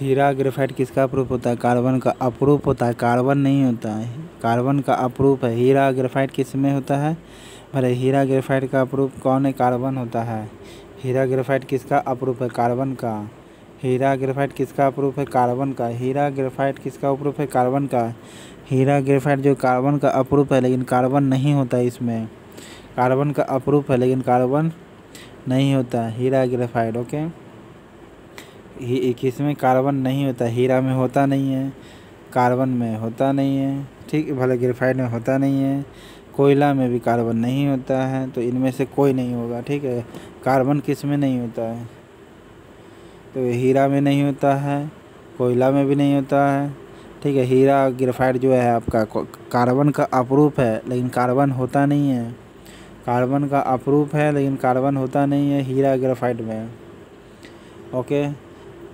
हीरा graphite किसका अप्रूप होता है? कार्बन का अप्रूप होता है। कार्बन नहीं होता है। कार्बन का अप्रूप है। हीरा ग्रेफाइट किसमें होता है? अरे हीरा ग्रेफाइट का अप्रूप कौन है? कार्बन होता है। हीरा ग्रेफाइट किसका अप्रूप है? कार्बन का। हीरा ग्रेफाइट किसका अप्रूप है? कार्बन का। हीरा ग्रेफाइट किसका अप्रूप है? कार्बन का। हीरा ग्रेफाइट जो कार्बन का अप्रूप है, लेकिन कार्बन नहीं होता इसमें। कार्बन का अप्रूप है, लेकिन कार्बन नहीं होता। हीरा ग्रेफाइट, ओके? ही किसमें कार्बन नहीं होता, हीरा में होता नहीं है, कार्बन में होता नहीं है, ठीक, भले ग्रेफाइट में होता नहीं है, कोयला में भी कार्बन नहीं होता है तो इनमें से कोई नहीं होगा, ठीक है? कार्बन किसमें नहीं होता है? तो हीरा में नहीं होता है, कोयला में भी नहीं होता है, ठीक है? हीरा ग्रेफाइट जो है आपका कार्बन का अप्रूप है, लेकिन कार्बन होता नहीं है। कार्बन का अप्रूप है, लेकिन कार्बन होता नहीं है हीरा ग्रेफाइट में। ओके?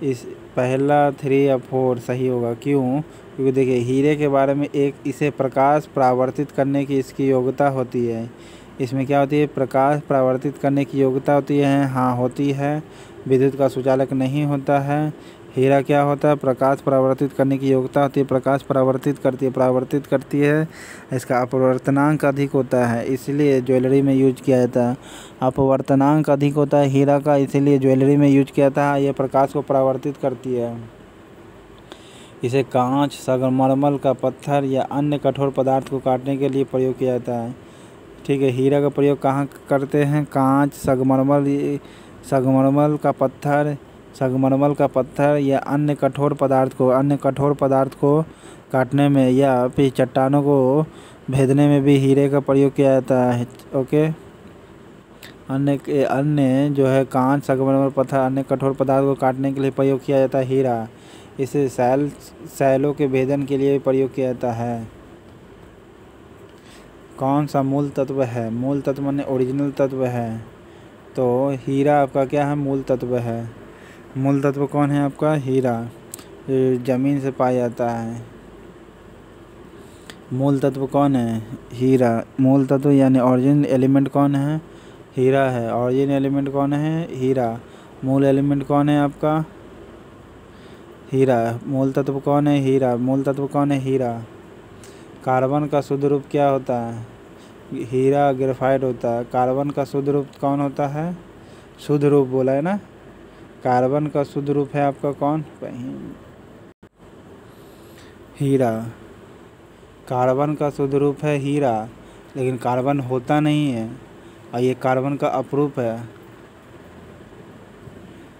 इस पहला थ्री या फोर सही होगा। क्यों? क्योंकि देखिए, हीरे के बारे में एक इसे प्रकाश प्रावर्तित करने की इसकी योग्यता होती है। इसमें क्या होती है? प्रकाश प्रावर्तित करने की योग्यता होती है। हाँ होती है। विद्युत का सुचालक नहीं होता है। हीरा क्या होता है? प्रकाश परावर्तित करने की योग्यता होती है। प्रकाश परावर्तित करती है, परावर्तित करती है। इसका अपवर्तनांक अधिक होता है, इसलिए ज्वेलरी में यूज़ किया जाता है। अपवर्तनांक अधिक होता है हीरा का, इसीलिए ज्वेलरी में यूज़ किया जाता है। यह प्रकाश को परावर्तित करती है। इसे कांच संगमरमर का पत्थर या अन्य कठोर पदार्थ को काटने के लिए प्रयोग किया जाता है। ठीक है, हीरा का प्रयोग कहाँ करते हैं? कांच संगमरमर संगमरमर का पत्थर संगमरमर का पत्थर या अन्य कठोर पदार्थ को अन्य कठोर पदार्थ को काटने में या फिर चट्टानों को भेदने में भी हीरे का प्रयोग किया जाता है। ओके? अन्य अन्य जो है कांच संगमरमर पत्थर, अन्य कठोर पदार्थ को काटने के लिए प्रयोग किया जाता है हीरा। इसे सैल सैलों के भेदन के लिए प्रयोग किया जाता है। कौन सा मूल तत्व है? मूल तत्व माने ओरिजिनल तत्व है। तो हीरा आपका क्या है? मूल तत्व है। मूल तत्व कौन है आपका? हीरा। ज़मीन से पाया जाता है। मूल तत्व कौन है? हीरा। मूल तत्व यानी ऑरिजिन एलिमेंट कौन है? हीरा है। ऑरिजिन एलिमेंट कौन है? हीरा। मूल एलिमेंट कौन है आपका? हीरा। मूल तत्व कौन है? हीरा। मूल तत्व कौन है? हीरा। कार्बन का शुद्ध रूप क्या होता है? हीरा ग्रेफाइट होता है। कार्बन का शुद्ध रूप कौन होता है? शुद्ध रूप बोला है ना? कार्बन का शुद्ध रूप है आपका कौन? हीरा। कार्बन का शुद्ध रूप है हीरा, लेकिन कार्बन होता नहीं है, और ये कार्बन का अपरूप है।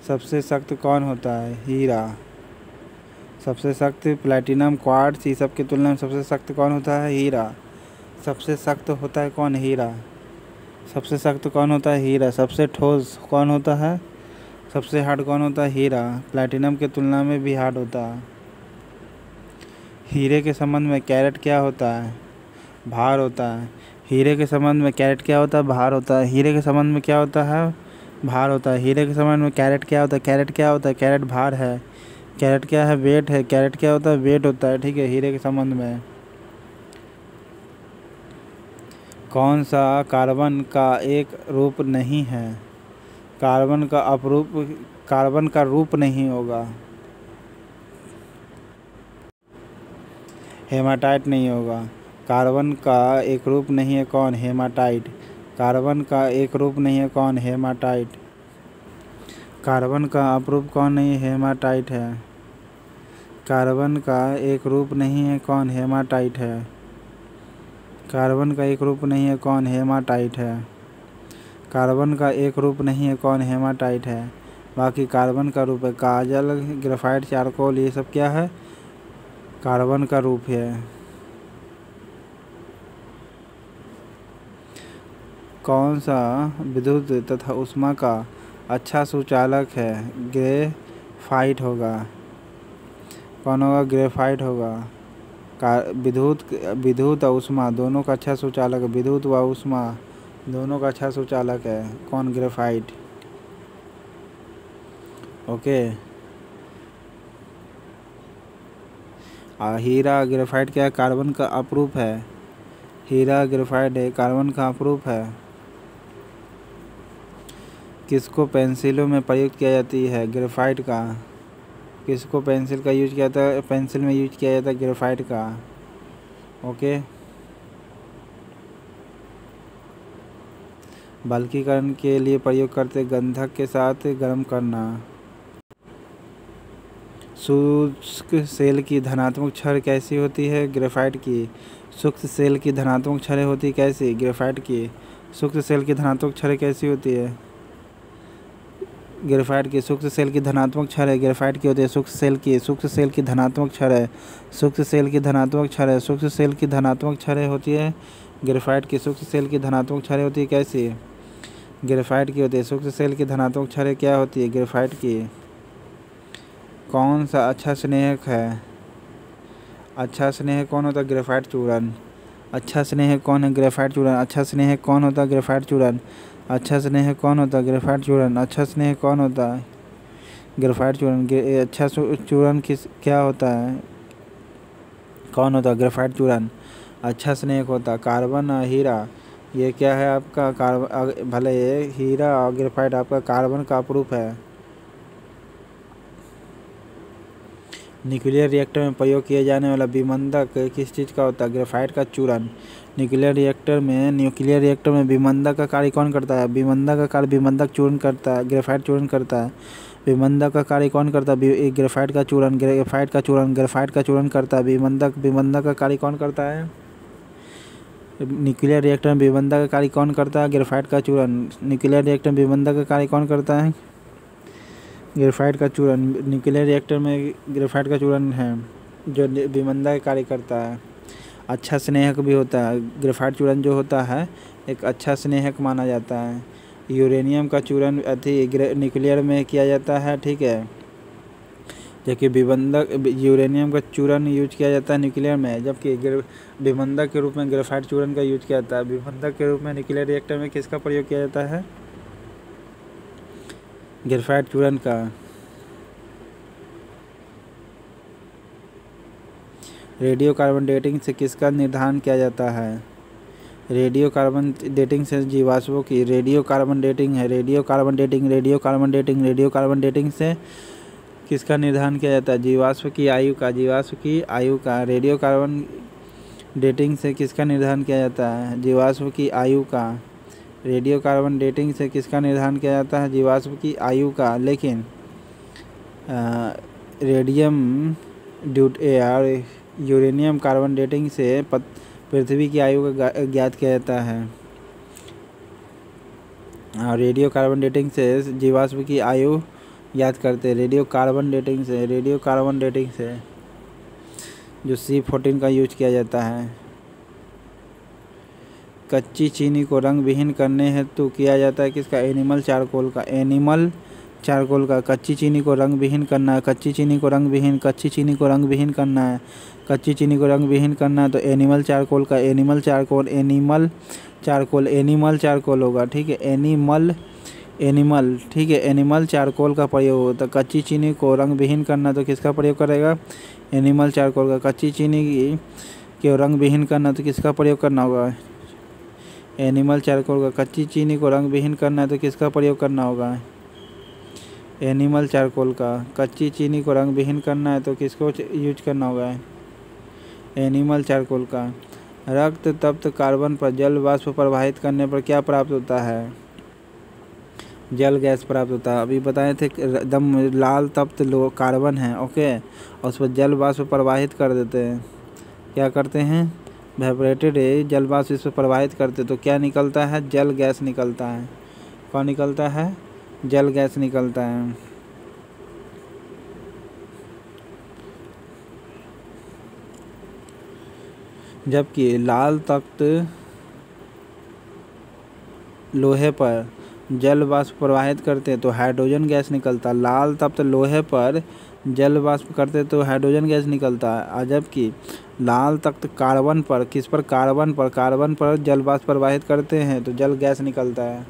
सबसे सख्त कौन होता है? हीरा। सबसे सख्त प्लेटिनम क्वार्ट्स ये सब की तुलना में सबसे सख्त कौन होता है? हीरा। सबसे सख्त होता है कौन? हीरा। सबसे सख्त कौन होता है? हीरा। सबसे ठोस कौन होता है? सबसे हार्ड कौन होता? है हीरा। प्लैटिनम के तुलना में भी हार्ड होता। है हीरे के संबंध में कैरेट क्या होता? है भार होता। है हीरे के संबंध में कैरेट क्या होता? है भार होता। है हीरे के संबंध में क्या होता है? भार होता। है हीरे के संबंध में कैरेट क्या होता? है कैरेट क्या होता? है कैरेट भार है। कैरेट क्या है? वेट है। कैरेट क्या होता? है वेट होता है। ठीक है, हीरे के संबंध में। कौन सा कार्बन का एक रूप नहीं है? कार्बन का अपरूप, कार्बन का रूप नहीं होगा। हेमाटाइट नहीं होगा। कार्बन का एक रूप नहीं है कौन? हेमाटाइट। कार्बन का एक रूप नहीं है कौन? हेमाटाइट। कार्बन का अपरूप कौन नहीं? हेमाटाइट है। कार्बन का एक रूप नहीं है कौन? हेमाटाइट है। कार्बन का एक रूप नहीं है कौन? हेमाटाइट है। कार्बन का एक रूप नहीं है, कौन हेमाटाइट है? बाकी कार्बन का रूप है। काजल, ग्रेफाइट, चारकोल, ये सब क्या है? कार्बन का रूप है। कौन सा विद्युत तथा उष्मा का अच्छा सुचालक है? ग्रेफाइट होगा। कौन होगा? ग्रेफाइट होगा। विद्युत विद्युत और उष्मा, दोनों का अच्छा सुचालक विद्युत व उष्मा। दोनों का अच्छा सुचालक है, कौन ग्रेफाइट ओके हीरा ग्रेफाइट क्या है? कार्बन का अप्रूप है। हीरा ग्रेफाइट है कार्बन का अप्रूप है। किसको पेंसिलों में प्रयुक्त किया जाती है? ग्रेफाइट का। किसको पेंसिल का यूज़ किया जाता है? पेंसिल में यूज़ किया जाता है ग्रेफाइट का। ओके बल्कीकरण के लिए प्रयोग करते गंधक के साथ गर्म करना। शुष्क सेल की धनात्मक क्षर कैसी होती है? ग्रेफाइट की। शुष्क सेल की धनात्मक क्षय होती कैसी? ग्रेफाइट की। शुष्क सेल की धनात्मक क्षय कैसी होती है? ग्रेफाइट की। सूक्ष्म सेल की धनात्मक क्षर है। ग्रेफाइट की होती है सूक्ष्म सेल की। सूक्ष्म सेल की धनात्मक क्षर है। सूक्ष्म सेल की धनात्मक क्षर है। सूक्ष्म सेल की धनात्मक क्षय होती है। ग्रेफाइट की सूक्ष्म सेल की धनात्मक क्षय होती है कैसी? ग्रेफाइट की होती है सूक्ष्म सेल की धनात्मक क्षय क्या होती है? ग्रेफाइट की। कौन सा अच्छा स्नेहक है? अच्छा स्नेह कौन होता है? ग्रेफाइट चूर्ण अच्छा स्नेह कौन है? ग्रेफाइट चूर्ण अच्छा स्नेह कौन होता है? ग्रेफाइट चूर्ण अच्छा स्नेह कौन होता है? ग्रेफाइट चूर्ण अच्छा स्नेह कौन होता है? ग्रेफाइट चूर्ण अच्छा चूर्ण किस, क्या होता है? कौन होता है? ग्रेफाइट चूर्ण अच्छा स्नेह होता कार्बन, हीरा। ये क्या है आपका कार्बन भले ये हीरा और ग्रेफाइट आपका कार्बन का प्रूफ है। न्यूक्लियर रिएक्टर में प्रयोग किया जाने वाला विमंदक किस चीज़ का होता है? ग्रेफाइट का चूर्ण। न्यूक्लियर रिएक्टर में, न्यूक्लियर रिएक्टर में विमंदक का कार्य कौन करता है? विमंदक का कार्य विमंदक चूर्ण करता है, ग्रेफाइट चूर्ण करता है। विमंदक का कार्य कौन करता है? ग्रेफाइट का चूर्ण, ग्रेफाइट का चूर्ण, ग्रेफाइट का चूर्ण करता है। विमंदक विमंदक का कार्य कौन करता है? न्यूक्लियर रिएक्टर में विमंदक का कार्य कौन करता है? ग्रेफाइट का चूर्ण। न्यूक्लियर रिएक्टर में विमंदक का कार्य कौन करता है? ग्रेफाइट का चूर्ण। न्यूक्लियर रिएक्टर में ग्रेफाइट का चूर्ण है, जो विमंदक का कार्य करता है। अच्छा स्नेहक भी होता है। ग्रेफाइट चूर्ण जो होता है, एक अच्छा स्नेहक माना जाता है। यूरेनियम का चूर्ण अति न्यूक्लियर में किया जाता है, ठीक है। जबकि विबंधक, यूरेनियम का चूर्ण यूज़ किया जाता है न्यूक्लियर में, जबकि विबंधक के रूप में ग्रेफाइट चूर्ण का यूज़ किया जाता है। विबंधक के रूप में न्यूक्लियर रिएक्टर में किसका प्रयोग किया जाता है? ग्रेफाइट चूर्ण का। रेडियो कार्बन डेटिंग से किसका निर्धारण किया जाता है? रेडियो कार्बन डेटिंग से जीवाश्मों की, रेडियो कार्बन डेटिंग है, radio carbon dating, radio carbon dating, radio carbon dating से किसका निर्धारण किया जाता है? जीवाश्म की आयु का। जीवाश्म की आयु का। रेडियो कार्बन डेटिंग से किसका निर्धारण किया जाता है? जीवाश्म की आयु का। रेडियो कार्बन डेटिंग से किसका निर्धारण किया जाता है? जीवाश्म की आयु का। लेकिन रेडियम ड्यूट और यूरेनियम कार्बन डेटिंग से पृथ्वी की आयु का ज्ञात किया जाता है। और रेडियो कार्बन डेटिंग से जीवाश्म की आयु याद करते हैं। रेडियो कार्बन डेटिंग से, रेडियो कार्बन डेटिंग से, जो सी फोर्टीन का यूज़ किया जाता है। कच्ची चीनी को रंग विहीन करने हेतु किया जाता है किसका? एनिमल चारकोल का। एनिमल चारकोल का। कच्ची चीनी को रंग विहीन करना है। कच्ची चीनी को रंग विहीन, कच्ची चीनी को रंग विहीन करना है। कच्ची चीनी को रंग विहीन करना है तो एनिमल चारकोल का। Animal charcoal animal charcoal animal charcoal होगा। ठीक है? एनिमल एनिमल, ठीक है, एनिमल चारकोल का प्रयोग होता है। कच्ची चीनी को रंग विहीन करना तो किसका प्रयोग करेगा? एनिमल चारकोल का। कच्ची चीनी की, के रंग विहीन करना तो किसका प्रयोग करना होगा? एनिमल चारकोल का। कच्ची चीनी को रंग विहीन करना है तो किसका प्रयोग करना होगा? एनिमल चारकोल का। कच्ची चीनी को रंग विहीन करना है तो किसको यूज़ करना होगा? एनिमल चारकोल का। रक्त तप्त कार्बन पर जल वाष्प प्रवाहित करने पर क्या प्राप्त होता है? जल गैस प्राप्त होता है। अभी बताए थे एकदम लाल तप्त लो, कार्बन है, ओके? और उस पर जल वाष्प प्रवाहित कर देते हैं। क्या करते हैं? वेपरेटेड जल वाष्प इस पर प्रवाहित करते तो क्या निकलता है? जल गैस निकलता है। कौन निकलता है? जल गैस निकलता है। जबकि लाल तख्त लोहे पर जल वाष्प प्रवाहित करते तो हाइड्रोजन गैस निकलता। लाल तप्त लोहे पर जल वाष्प करते तो हाइड्रोजन गैस निकलता। है जबकि लाल तख्त कार्बन पर, किस पर? कार्बन पर। कार्बन पर जल वाष्प प्रवाहित करते हैं तो जल गैस निकलता है।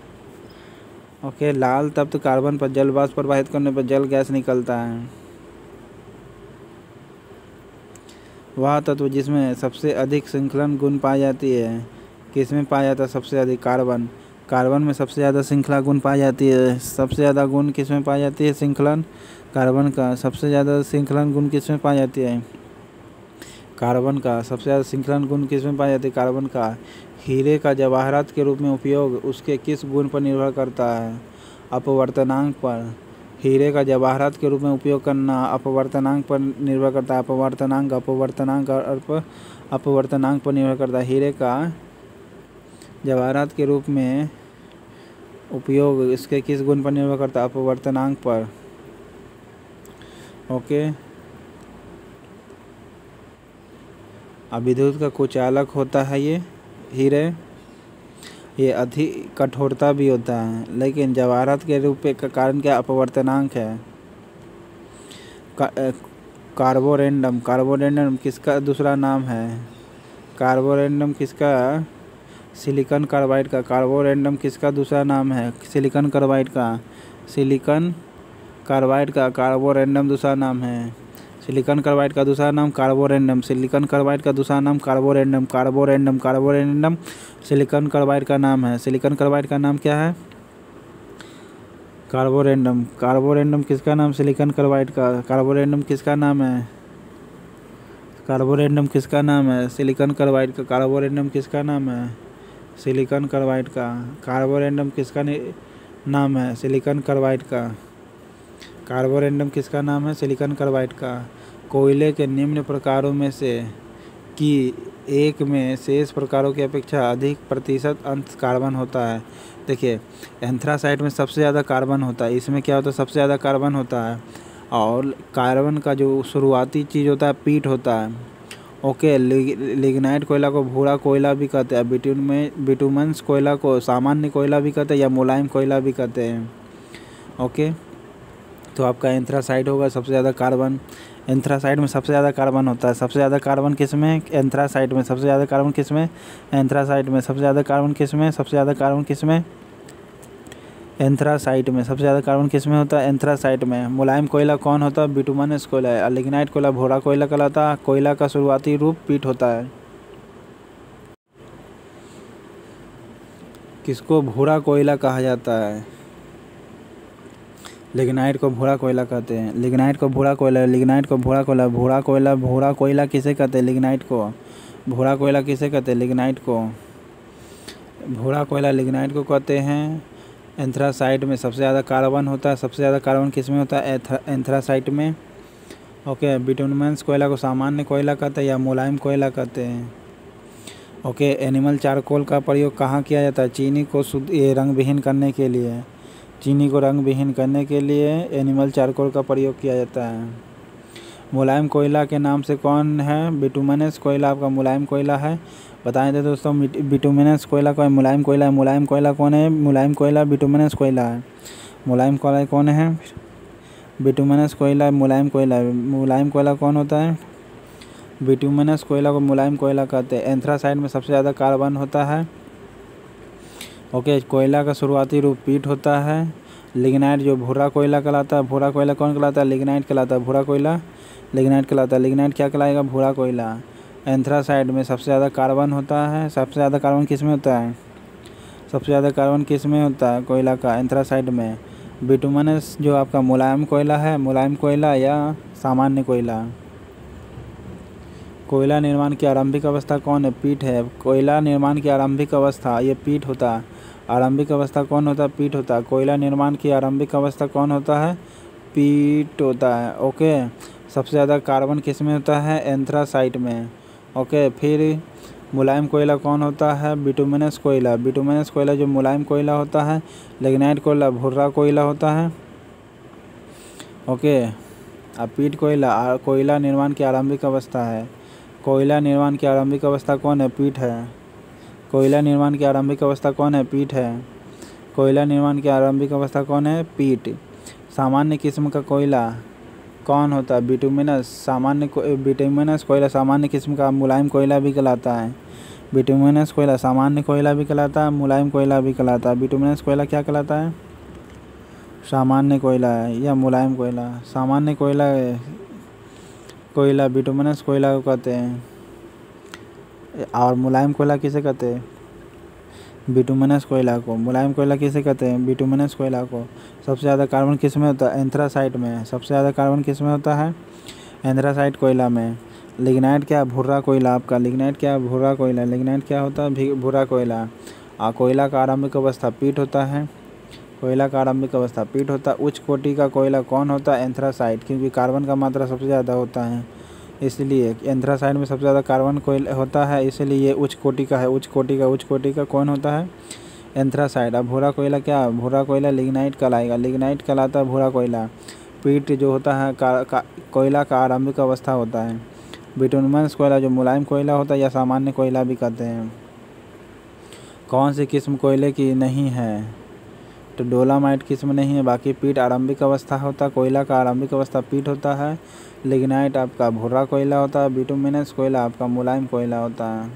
ओके, लाल तप्त कार्बन पर जल वाष्प प्रवाहित करने पर जल गैस निकलता है। वह तत्व जिसमें सबसे अधिक श्रृंखलन गुण पाई जाती है, किसमें पाया जाता है सबसे अधिक कार्बन कार्बन में सबसे ज़्यादा श्रृंखला गुण पाई जाती है। सबसे ज़्यादा गुण किसमें पाई जाती है? श्रृंखलन। कार्बन का सबसे ज़्यादा श्रृंखलन गुण किसमें पाई जाती है? कार्बन का सबसे ज़्यादा श्रृंखलन गुण किसमें पाई जाती है? कार्बन का। हीरे का जवाहरात के रूप में उपयोग उसके किस गुण पर निर्भर करता है? अपवर्तनांक पर। हीरे का जवाहरात के रूप में उपयोग करना अपवर्तनांक पर निर्भर करता है। अपवर्तनांक अपवर्तनांक अपवर्तनांक पर निर्भर करता है। हीरे का जवाहरात के रूप में उपयोग इसके किस गुण पर निर्भर करता है? अपवर्तनांक पर। ओके। अब विद्युत का कुचालक होता है ये हीरे। ये अधिक कठोरता भी होता है लेकिन जवाहरात के रूप का कारण क्या अपवर्तनांक है? का, कार्बोरेंडम। कार्बोरेंडम किसका दूसरा नाम है? कार्बोरेंडम किसका? सिलिकॉन कार्बाइड का कार्बोरेंडम किसका दूसरा नाम है? सिलिकॉन कार्बाइड का। सिलिकॉन कार्बाइड का कार्बोरेंडम दूसरा नाम है। सिलिकॉन कार्बाइड का दूसरा नाम कार्बोरेंडम सिलिकॉन कार्बाइड का दूसरा नाम carborundum carborundum carborundum silicon carbide का नाम है। सिलिकॉन कार्बाइड का नाम क्या है? कार्बोरेंडम कार्बोरेंडम किसका नाम? सिलिकॉन कार्बाइड का। कार्बोरेंडम किसका नाम है? कार्बोरेंडम किसका नाम है? सिलिकॉन कार्बाइड का। कार्बोरेंडम किसका नाम है? सिलिकॉन कार्बाइड का। कार्बोरेंडम किसका नाम है? सिलिकॉन कार्बाइड का। कार्बोरेंडम किसका नाम है? सिलिकॉन कार्बाइड का। कोयले के निम्न प्रकारों में से कि एक में शेष प्रकारों की अपेक्षा अधिक प्रतिशत अंत कार्बन होता है। देखिए, एंथ्रासाइट में सबसे ज़्यादा कार्बन होता है। इसमें क्या होता है? सबसे ज़्यादा कार्बन होता है। और कार्बन का जो शुरुआती चीज़ होता है पीट होता है। ओके लिग्नाइट कोयला को भूरा कोयला भी कहते हैं, बिटून में, बिटूमंस कोयला को, सामान्य कोयला भी कहते हैं या मुलायम कोयला भी कहते हैं। ओके तो आपका एंथ्रासाइड होगा, सबसे ज़्यादा कार्बन, एंथ्रासाइड में सबसे ज़्यादा कार्बन होता है। सबसे ज़्यादा कार्बन किसमें? एंथ्रासाइड में। सबसे ज़्यादा कार्बन किसमें? एंथ्रासाइड में। सबसे ज़्यादा कार्बन किसमें? सबसे ज़्यादा कार्बन किसमें? एंथ्रासाइट में, सबसे ज़्यादा कार्बन किसमें होता है? एंथ्रासाइट में। मुलायम कोयला कौन होता है? बिटुमनस कोयला है। लिग्नाइट कोयला भोरा कोयला कहलाता है। कोयला का शुरुआती रूप पीट होता है। किसको भूरा कोयला कहा जाता है? लिग्नाइट को भूरा कोयला कहते हैं। लिग्नाइट को भूरा कोयला लिग्नाइट को भूरा कोयला। भूरा कोयला भूरा कोयला किसे कहते हैं? लिग्नाइट को। भूरा कोयला किसे कहते हैं? लिग्नाइट को। भूरा कोयला लिग्नाइट को कहते हैं। एंथ्रासाइट में सबसे ज़्यादा कार्बन होता है, सबसे ज़्यादा कार्बन किसमें होता है? एंथ्रासाइट में। ओके, बिटुनमेंस कोयला को सामान्य कोयला कहते हैं या मुलायम कोयला कहते हैं। ओके, एनिमल चारकोल का प्रयोग कहाँ किया जाता है? चीनी को शुद्ध रंग विहीन करने के लिए। चीनी को रंग विहीन करने के लिए एनिमल चारकोल का प्रयोग किया जाता है। मुलायम कोयला के नाम से कौन है? बिटुमनस कोयला, आपका मुलायम कोयला है। बताएँ थे दोस्तों बिटुमिनस कोयला कौन मुलायम कोयला है, मुलायम कोयला कौन है? मुलायम कोयला, बिटुमिनस कोयला है। मुलायम कोयला कौन है? बिटुमिनस कोयला, मुलायम कोयला मुलायम कोयला कौन होता है? बिटुमिनस कोयला को मुलायम कोयला कहते हैं। एंथ्रासाइड में सबसे ज़्यादा कार्बन होता है। ओके, कोयला का शुरुआती रूप पीट होता है। लिग्नाइट जो भूरा कोयला कहलाता है, भूरा कोयला कौन कहलाता है? लिग्नाइट कहलाता है, भूरा कोयला। लिग्नाइट कहलाता है। लिग्नाइट क्या कहलाएगा? भूरा कोयला। एंथ्रासाइड में सबसे ज़्यादा कार्बन होता है, सबसे ज़्यादा कार्बन किसमें होता है? सबसे ज़्यादा कार्बन किसमें होता है? कोयला का एंथ्रासाइड में। बिटुमनस जो आपका मुलायम कोयला है, मुलायम कोयला या सामान्य कोयला? कोयला निर्माण की आरंभिक अवस्था कौन है? पीठ है। कोयला निर्माण की आरंभिक अवस्था, ये पीठ होता है। आरंभिक अवस्था कौन होता है? पीठ होता है। कोयला निर्माण की आरंभिक अवस्था कौन होता है? पीठ होता है। ओके। सबसे ज़्यादा कार्बन किसमें होता है? एंथ्रासाइट में। ओके, फिर मुलायम कोयला कौन होता है? बिटुमिनस कोयला। बिटुमिनस कोयला जो मुलायम कोयला होता है, लेगनाइट कोयला, भुर्रा कोयला होता है। ओके अब पीट कोयला कोयला निर्माण की आरंभिक अवस्था है। कोयला निर्माण की आरंभिक अवस्था कौन है? पीठ है। कोयला निर्माण की आरंभिक अवस्था कौन है? पीठ है। कोयला निर्माण की आरंभिक अवस्था कौन है? पीठ। सामान्य किस्म का कोयला। कौन होता है? बिटुमिनस सामान्य को बिटुमिनस कोयला सामान्य किस्म का मुलायम कोयला भी कहलाता है। बिटुमिनस कोयला सामान्य कोयला भी कहलाता है, मुलायम कोयला भी कहलाता है। बिटुमिनस कोयला क्या कहलाता है? सामान्य कोयला है या मुलायम कोयला। सामान्य कोयला कोयला बिटुमिनस कोयला को कहते हैं। और मुलायम कोयला किसे कहते हैं? बिटुमिनस कोयला को। मुलायम कोयला किसे कहते हैं? बिटुमिनस कोयला को। सबसे ज़्यादा कार्बन किसमें होता है? एंथ्रासाइट में। सबसे ज़्यादा कार्बन किसमें होता है? एंथ्रासाइट कोयला में। लिग्नाइट क्या? भूरा कोयला आपका। लिग्नाइट क्या? भूरा कोयला लिग्नाइट क्या होता है? भूरा कोयला आ कोयला का आरंभिक अवस्था पीट होता है। कोयला का आरंभिक अवस्था पीट होता है। उच्च कोटि का कोयला कौन होता है? एंथ्रासाइट, क्योंकि कार्बन का मात्रा सबसे ज़्यादा होता है। इसलिए एंथ्रासाइड में सबसे ज़्यादा कार्बन कोयल होता है इसलिए ये उच्च कोटि का है। उच्च कोटि का उच्च कोटि का कौन होता है? एंथ्रासाइड। अब भूरा कोयला क्या? भूरा कोयला लिग्नाइट कहलाएगा लिग्नाइट कहलाता है भूरा कोयला। पीट जो होता है का, का, कोयला का आरंभिक अवस्था होता है। बिटुनमस कोयला जो मुलायम कोयला होता है या सामान्य कोयला भी कहते हैं। कौन सी किस्म कोयले की नहीं है? तो डोलामाइट किस्म नहीं है बाकी पीट आरंभिक अवस्था होता है कोयला का आरंभिक अवस्था पीट होता है। लिग्नाइट आपका भूरा कोयला होता है, बिटुमिनस कोयला आपका मुलायम कोयला होता है।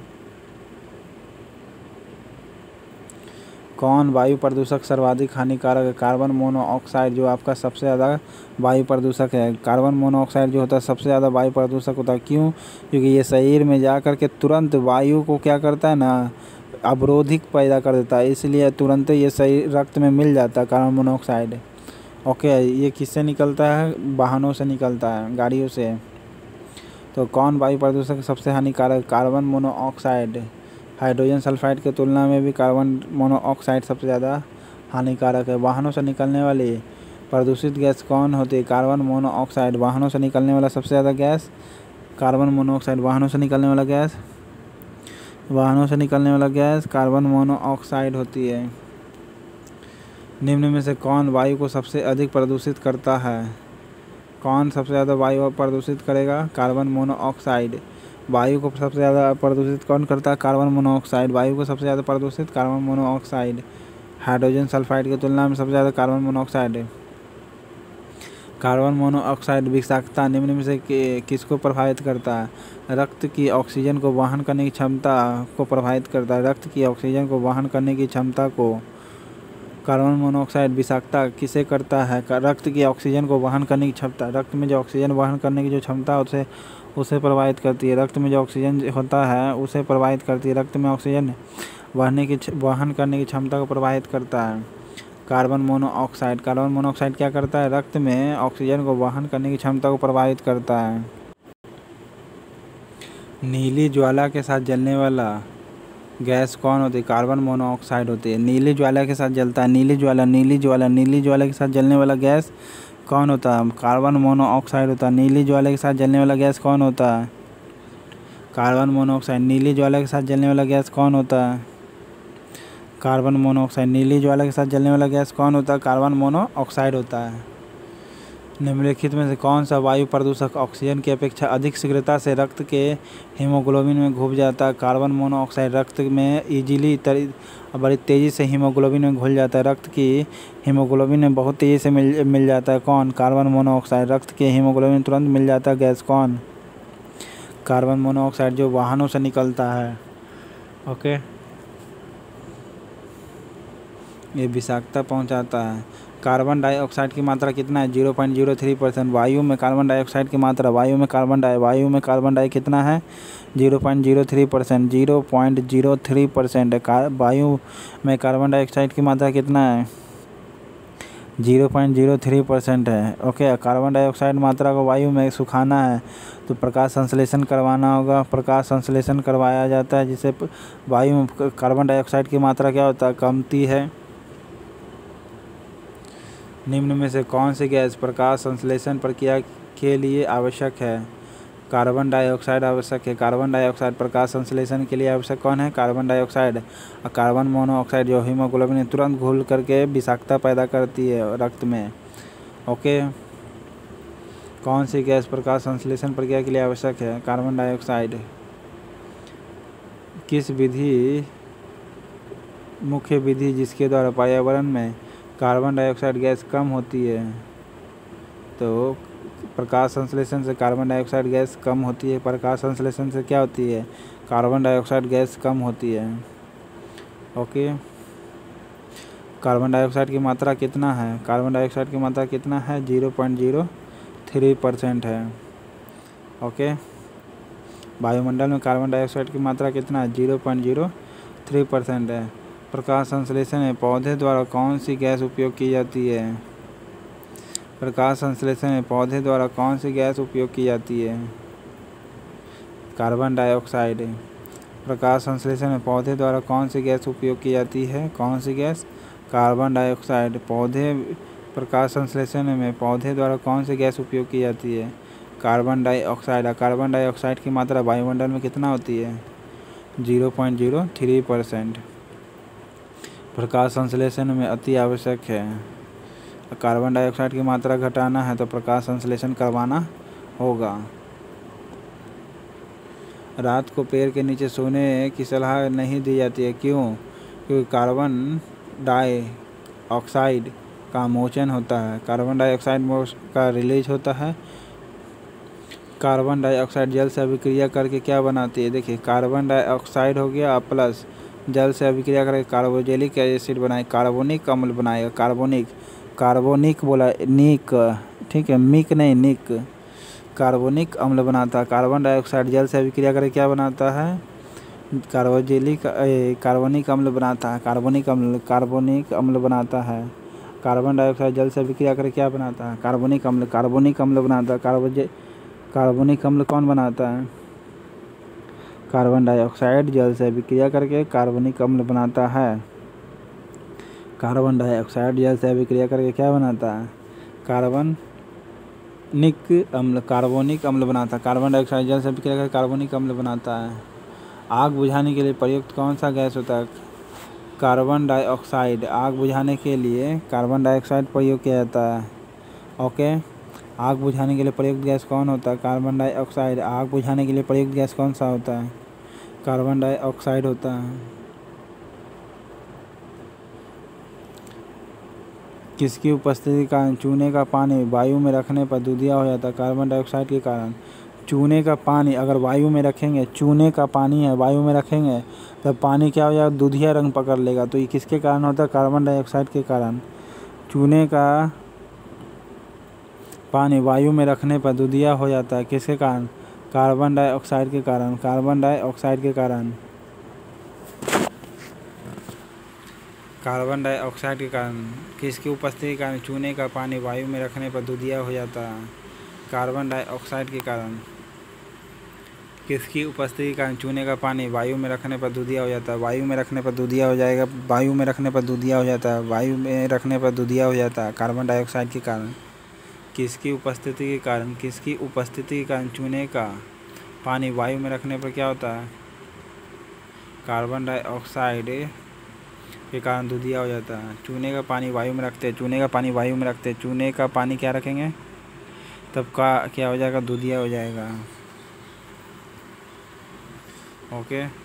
कौन वायु प्रदूषक सर्वाधिक हानिकारक है? कार्बन मोनोऑक्साइड जो आपका सबसे ज़्यादा वायु प्रदूषक है। कार्बन मोनोऑक्साइड जो होता है, सबसे ज़्यादा वायु प्रदूषक होता है। क्यों? क्योंकि ये शरीर में जा कर के तुरंत वायु को क्या करता है ना, अवरोधिक पैदा कर देता है। इसलिए तुरंत ये शरीर रक्त में मिल जाता है कार्बन मोनोऑक्साइड। ओके, ये किससे निकलता है? वाहनों से निकलता है, गाड़ियों से। तो कौन वायु प्रदूषक सबसे हानिकारक? Carbon monoxide. हाइड्रोजन सल्फाइड के तुलना में भी कार्बन मोनोऑक्साइड सबसे ज़्यादा हानिकारक है। वाहनों से निकलने वाली प्रदूषित गैस कौन होती है? Carbon monoxide. वाहनों से निकलने वाला सबसे ज़्यादा गैस? Carbon monoxide. वाहनों से निकलने वाला गैस? वाहनों से निकलने वाला गैस कार्बन मोनोऑक्साइड होती है। निम्न में से कौन वायु को सबसे अधिक प्रदूषित करता है? कौन सबसे ज़्यादा वायु प्रदूषित करेगा? Carbon monoxide. वायु को सबसे ज़्यादा प्रदूषित कौन करता है? Carbon monoxide. वायु को सबसे ज़्यादा प्रदूषित कार्बन मोनोऑक्साइड। हाइड्रोजन सल्फाइड की तुलना में सबसे ज़्यादा कार्बन मोनोऑक्साइड। कार्बन मोनोऑक्साइड विषाक्तता निम्न में से किसको प्रभावित करता है? रक्त की ऑक्सीजन को वहन करने की क्षमता को प्रभावित करता है। रक्त की ऑक्सीजन को वहन करने की क्षमता को कार्बन मोनोऑक्साइड विषाक्तता किसे करता है? रक्त की ऑक्सीजन को वहन करने की क्षमता। रक्त में जो ऑक्सीजन वहन करने की जो क्षमता, उसे उसे प्रभावित करती है। रक्त में जो ऑक्सीजन होता है, उसे प्रभावित करती है। रक्त में ऑक्सीजन वहने की वहन करने की क्षमता को प्रभावित करता है। Carbon monoxide. कार्बन मोनोऑक्साइड क्या करता है? रक्त में ऑक्सीजन को वहन करने की क्षमता को प्रभावित करता है। नीली ज्वाला के साथ जलने वाला गैस कौन होती है? कार्बन मोनोऑक्साइड होती है। नीली ज्वाला के साथ जलता है। नीली ज्वाला नीली ज्वाला नीली ज्वाला के साथ जलने वाला गैस कौन होता है? कार्बन मोनोऑक्साइड होता है। नीली ज्वाला के साथ जलने वाला गैस कौन होता है? कार्बन मोनोऑक्साइड, नीली ज्वाला के साथ जलने वाला गैस कौन होता है? कार्बन मोनोऑक्साइड, नीली ज्वाला के साथ जलने वाला गैस कौन होता है? कार्बन मोनोऑक्साइड होता है। निम्नलिखित में से कौन सा वायु प्रदूषक ऑक्सीजन की अपेक्षा अधिक शीघ्रता से रक्त के हीमोग्लोबिन में घुल जाता है? कार्बन मोनोऑक्साइड रक्त में इजीली बड़ी तेज़ी से हीमोग्लोबिन में घुल जाता है। रक्त की हीमोग्लोबिन में बहुत तेज़ी से मिल मिल जाता है। कौन? Carbon monoxide. रक्त के हीमोग्लोबिन तुरंत मिल जाता है। गैस कौन? कार्बन मोनोऑक्साइड जो वाहनों से निकलता है। ओके। ये विषाक्तता पहुंचाता है। कार्बन डाइऑक्साइड की मात्रा कितना है? Zero point zero three percent. वायु में कार्बन डाइऑक्साइड की मात्रा। वायु में कार्बन डाई वायु में कार्बन डाई कितना है? Zero point zero three percent. Zero point zero three percent. वायु में कार्बन डाइऑक्साइड की मात्रा कितना है? Zero point zero three percent है। ओके, कार्बन डाइऑक्साइड मात्रा को वायु में सुखाना है तो प्रकाश संश्लेषण करवाना होगा। प्रकाश संश्लेषण करवाया जाता है जिससे वायु में कार्बन डाइऑक्साइड की मात्रा क्या होता है? कमती है। निम्न में से कौन सी गैस प्रकाश संश्लेषण प्रक्रिया के लिए आवश्यक है? कार्बन डाइऑक्साइड आवश्यक है। कार्बन डाइऑक्साइड प्रकाश संश्लेषण के लिए आवश्यक कौन है? Carbon dioxide. और कार्बन मोनोऑक्साइड जो हीमोग्लोबिन तुरंत घुल करके विषाक्तता पैदा करती है रक्त में। ओके? कौन सी गैस प्रकाश संश्लेषण प्रक्रिया के लिए आवश्यक है? Carbon dioxide. किस विधि, मुख्य विधि जिसके द्वारा पर्यावरण में कार्बन डाइऑक्साइड गैस कम होती है तो प्रकाश संश्लेषण से कार्बन डाइऑक्साइड गैस कम होती है। प्रकाश संश्लेषण से क्या होती है? कार्बन डाइऑक्साइड गैस कम होती है। ओके? कार्बन डाइऑक्साइड की मात्रा कितना है? कार्बन डाइऑक्साइड की मात्रा कितना है? Zero point zero three percent है। ओके? वायुमंडल में कार्बन डाइऑक्साइड की मात्रा कितना है? Zero point zero three percent है। प्रकाश संश्लेषण में पौधे द्वारा कौन सी गैस उपयोग की जाती है? प्रकाश संश्लेषण में पौधे द्वारा कौन सी गैस उपयोग की जाती है? कार्बन डाइऑक्साइड प्रकाश संश्लेषण में पौधे द्वारा कौन सी गैस उपयोग की जाती है? कौन सी गैस? Carbon dioxide. पौधे प्रकाश संश्लेषण में पौधे द्वारा कौन सी गैस उपयोग की जाती है? Carbon dioxide. कार्बन डाइऑक्साइड की मात्रा वायुमंडल में कितना होती है? Zero point zero three percent. प्रकाश संश्लेषण में अति आवश्यक है। कार्बन डाइऑक्साइड की मात्रा घटाना है तो प्रकाश संश्लेषण करवाना होगा। रात को पेड़ के नीचे सोने की सलाह नहीं दी जाती है। क्यों? क्योंकि कार्बन डाइऑक्साइड का मोचन होता है। कार्बन डाइऑक्साइड का रिलीज़ होता है। कार्बन डाइऑक्साइड जल से अभिक्रिया करके क्या बनाती है? देखिए, कार्बन डाइऑक्साइड हो गया प्लस जल से अभिक्रिया करके कार्बोजेलिक एसिड बनाए। कार्बोनिक अम्ल बनाएगा कार्बोनिक कार्बोनिक बोला, निक, ठीक है, मिक नहीं, निक। कार्बोनिक अम्ल बनाता है। कार्बन डाइऑक्साइड जल से अभिक्रिया करके क्या बनाता है? कार्बोजेलिक कार्बोनिक अम्ल बनाता है। कार्बोनिक अम्ल कार्बोनिक अम्ल बनाता है। कार्बन डाइऑक्साइड जल से अभिक्रिया करके क्या बनाता है? कार्बोनिक अम्ल कार्बोनिक अम्ल बनाता है। कार्बोजे, कार्बोनिक अम्ल कौन बनाता है? कार्बन डाइऑक्साइड जल से अभिक्रिया करके कार्बनिक अम्ल बनाता है। कार्बन डाइऑक्साइड जल से अभिक्रिया करके क्या बनाता है? कार्बन निक अम्ल, कार्बोनिक अम्ल बनाता है। कार्बन डाइऑक्साइड जल से अभिक्रिया करके कार्बोनिक अम्ल बनाता है। आग बुझाने के लिए प्रयुक्त कौन सा गैस होता है? Carbon dioxide. आग बुझाने के लिए कार्बन डाइऑक्साइड प्रयोग किया जाता है। ओके? आग बुझाने के लिए प्रयुक्त गैस कौन होता है? Carbon dioxide. आग बुझाने के लिए प्रयुक्त गैस कौन सा होता है? कार्बन डाइऑक्साइड होता है। किसकी उपस्थिति के कारण चूने का पानी वायु में रखने पर दूधिया हो जाता है? कार्बन डाइऑक्साइड के कारण। चूने का पानी अगर वायु में रखेंगे, चूने का पानी है, वायु में रखेंगे तब पानी क्या हो जाएगा? दूधिया रंग पकड़ लेगा। तो ये किसके कारण होता है? कार्बन डाइऑक्साइड के कारण। चूने का पानी वायु में रखने पर दुधिया हो जाता है। किसके कारण? कार्बन डाइऑक्साइड के कारण, कार्बन डाइऑक्साइड के कारण। कार्बन डाइऑक्साइड के कारण, किसकी उपस्थिति के कारण चूने का पानी वायु में रखने पर दूधिया हो जाता है? कार्बन डाइऑक्साइड के कारण। किसकी उपस्थिति के कारण चूने का पानी वायु में रखने पर दूधिया हो जाता है? वायु में रखने पर दूधिया हो जाएगा, वायु में रखने पर दूधिया हो जाता है, वायु में रखने पर दूधिया हो जाता है, कार्बन डाइऑक्साइड के कारण। किसकी उपस्थिति के कारण, किसकी उपस्थिति के कारण चूने का? पानी वायु में रखने पर क्या होता है? कार्बन डाइऑक्साइड के कारण दूधिया हो जाता है। चूने का पानी वायु में रखते हैं चूने का पानी वायु में रखते हैं चूने का पानी क्या रखेंगे? तब का, क्या हो जाएगा? दूधिया हो जाएगा। ओके?